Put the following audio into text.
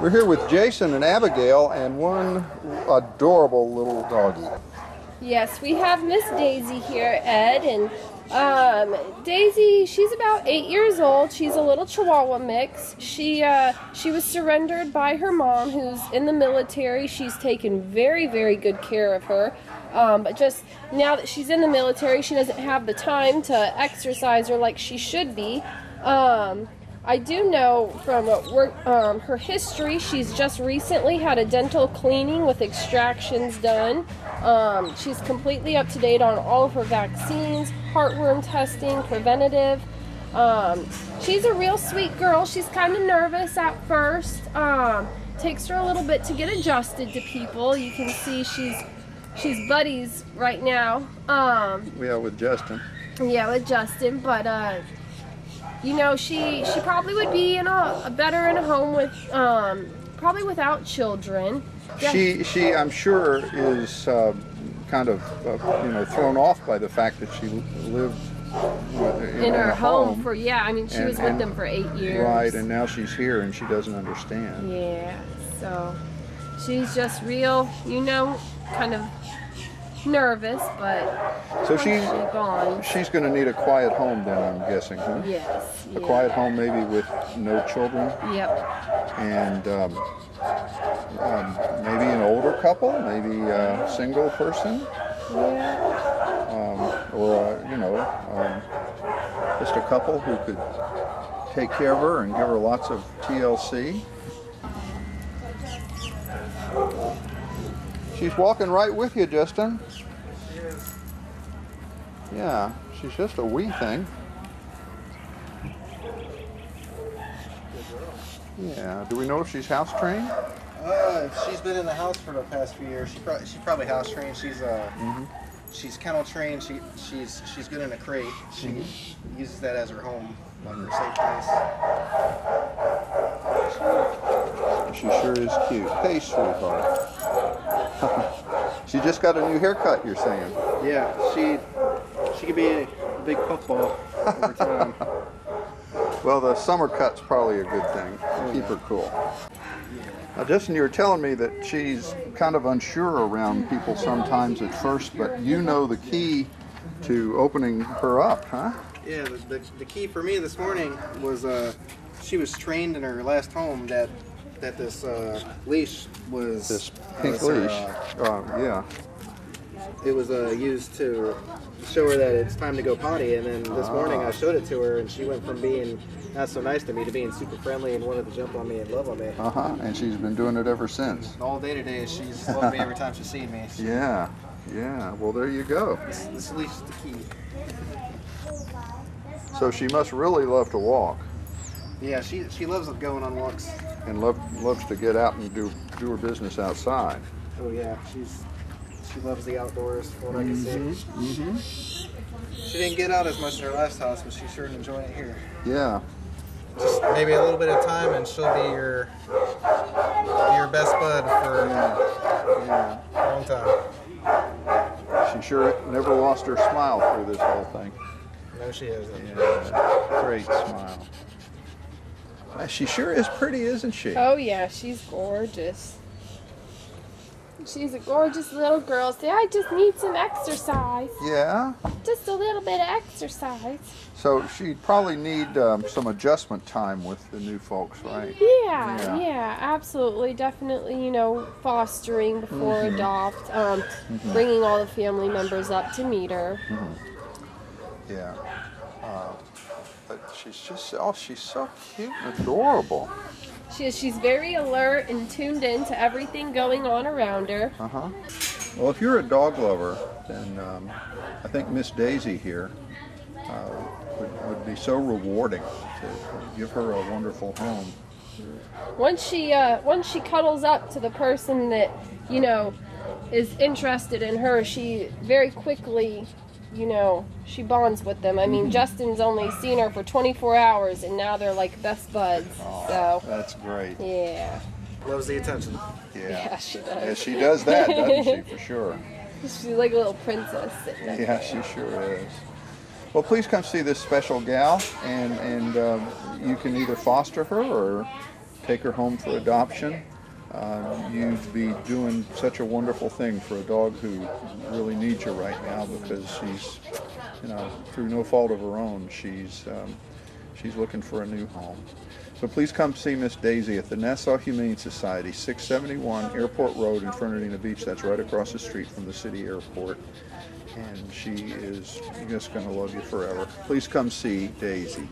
We're here with Jason and Abigail and one adorable little doggy. Yes, we have Miss Daisy here, Ed, and um, Daisy, she's about eight years old. She's a little Chihuahua mix. She uh, she was surrendered by her mom, who's in the military. She's taken very, very good care of her. Um, but just now that she's in the military, she doesn't have the time to exercise her like she should be. Um, I do know from work, um, her history, she's just recently had a dental cleaning with extractions done. Um, she's completely up to date on all of her vaccines, heartworm testing, preventative. Um, she's a real sweet girl. She's kind of nervous at first. Um, takes her a little bit to get adjusted to people. You can see she's she's buddies right now. Um, Yeah, with Justin. yeah, with Justin, but uh, you know, she she probably would be in a, a better in a home with um, probably without children. Yeah. She, she, I'm sure, is uh, kind of, uh, you know, thrown off by the fact that she lived with- in her a home, for yeah, I mean she And- was with and- them for eight years. Right, and now she's here and she doesn't understand. Yeah, so she's just real, you know, kind of nervous, but So she, gone. she's going to need a quiet home then, I'm guessing, huh? Yes. A yeah. quiet home maybe with no children Yep. and um, um, maybe an older couple, maybe a single person, Yeah. um, or, uh, you know, um, just a couple who could take care of her and give her lots of TLC. She's walking right with you, Justin. Yeah, she's just a wee thing. Yeah, do we know if she's house trained? Uh, she's been in the house for the past few years. She probably she's probably house trained. She's uh she's kennel trained. She she's she's good in a crate. She uses that as her home, like her safe place. She sure is cute. Hey, sweetheart. She just got a new haircut, you're saying. Yeah, she she could be a big football over time. Well, the summer cut's probably a good thing. Keep her cool. Now, Justin, you were telling me that she's kind of unsure around people sometimes at first, but you know the key to opening her up, huh? Yeah, the, the, the key for me this morning was uh, she was trained in her last home that that this uh, leash was This pink was her, leash. uh, Uh, yeah. it was uh, used to show her that it's time to go potty. And then this morning I showed it to her, and she went from being not so nice to me to being super friendly and wanted to jump on me and love on me. Uh huh. And she's been doing it ever since. All day today, she's loved me every time she's seen me. She- Yeah. Yeah. Well, there you go. This, this leash is the key. So she must really love to walk Yeah, she she loves going on walks. And love, loves to get out and do do her business outside. Oh yeah, she's she loves the outdoors. From what I can see. Mm-hmm. She didn't get out as much in her last house, but she's sure enjoying it here. Yeah. Just maybe a little bit of time, and she'll be your your best bud for Yeah. a long time. She sure never lost her smile through this whole thing. No, she isn't. Yeah, great smile. She sure is pretty, isn't she? Oh yeah, she's gorgeous. She's a gorgeous little girl. Say, I just need some exercise. Yeah. Just a little bit of exercise. So she'd probably need um, some adjustment time with the new folks, right? Yeah, Yeah. yeah, absolutely, definitely. You know, fostering before Mm-hmm. adopt, um, bringing all the family members up to meet her. Yeah. But she's just, oh, she's so cute and adorable. She is, she's very alert and tuned in to everything going on around her. Uh huh. Well, if you're a dog lover, then um, I think Miss Daisy here uh, would, would be so rewarding to give her a wonderful home. Once she uh, once she cuddles up to the person that you know is interested in her, she very quickly, you know, she bonds with them. I mean, Justin's only seen her for 24 hours, and now they're like best buds. So That's great. yeah, Loves the attention. Yeah. yeah, she Yeah, does. she does that, doesn't she, for sure? She's like a little princess sitting Yeah, there. she sure is. Well, please come see this special gal, and and um, you can either foster her or take her home for adoption. Uh, you'd be doing such a wonderful thing for a dog who really needs you right now because she's, you know, through no fault of her own, she's um, she's looking for a new home. So please come see Miss Daisy at the Nassau Humane Society, 671 Airport Road in Fernandina Beach. That's right across the street from the city airport. And she is just going to love you forever. Please come see Daisy.